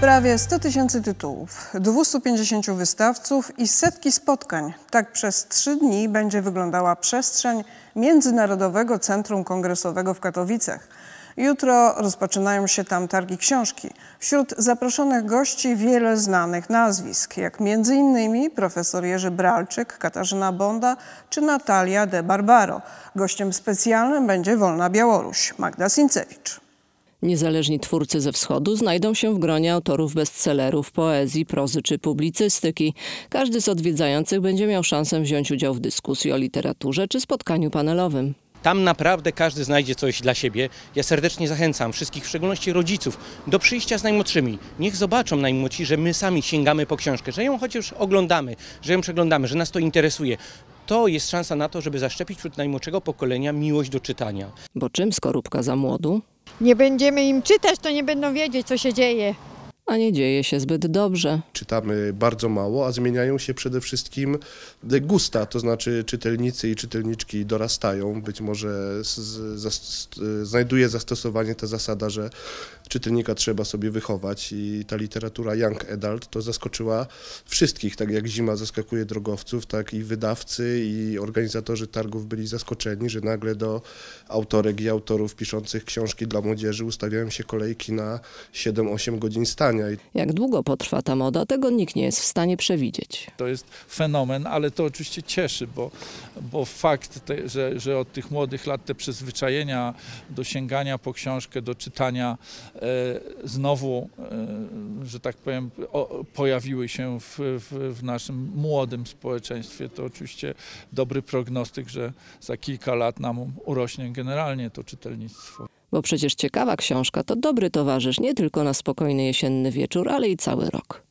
Prawie 100 tysięcy tytułów, 250 wystawców i setki spotkań. Tak przez trzy dni będzie wyglądała przestrzeń Międzynarodowego Centrum Kongresowego w Katowicach. Jutro rozpoczynają się tam targi książki. Wśród zaproszonych gości wiele znanych nazwisk, jak innymi profesor Jerzy Bralczyk, Katarzyna Bonda czy Natalia de Barbaro. Gościem specjalnym będzie Wolna Białoruś, Magda Sincewicz. Niezależni twórcy ze wschodu znajdą się w gronie autorów bestsellerów, poezji, prozy czy publicystyki. Każdy z odwiedzających będzie miał szansę wziąć udział w dyskusji o literaturze czy spotkaniu panelowym. Tam naprawdę każdy znajdzie coś dla siebie. Ja serdecznie zachęcam wszystkich, w szczególności rodziców, do przyjścia z najmłodszymi. Niech zobaczą najmłodsi, że my sami sięgamy po książkę, że ją chociaż oglądamy, że ją przeglądamy, że nas to interesuje. To jest szansa na to, żeby zaszczepić wśród najmłodszego pokolenia miłość do czytania. Bo czym skorupka za młodu? Nie będziemy im czytać, to nie będą wiedzieć, co się dzieje. A nie dzieje się zbyt dobrze. Czytamy bardzo mało, a zmieniają się przede wszystkim gusta, to znaczy czytelnicy i czytelniczki dorastają. Być może z, znajduje zastosowanie ta zasada, że czytelnika trzeba sobie wychować i ta literatura young adult to zaskoczyła wszystkich, tak jak zima zaskakuje drogowców, tak i wydawcy i organizatorzy targów byli zaskoczeni, że nagle do autorek i autorów piszących książki dla młodzieży ustawiają się kolejki na 7-8 godzin stania. Jak długo potrwa ta moda, tego nikt nie jest w stanie przewidzieć. To jest fenomen, ale to oczywiście cieszy, bo, bo fakt, te, że, że od tych młodych lat te przyzwyczajenia do sięgania po książkę, do czytania e, znowu, e, że tak powiem, o, pojawiły się w, w, w naszym młodym społeczeństwie, to oczywiście dobry prognostyk, że za kilka lat nam urośnie generalnie to czytelnictwo. Bo przecież ciekawa książka to dobry towarzysz nie tylko na spokojny jesienny wieczór, ale i cały rok.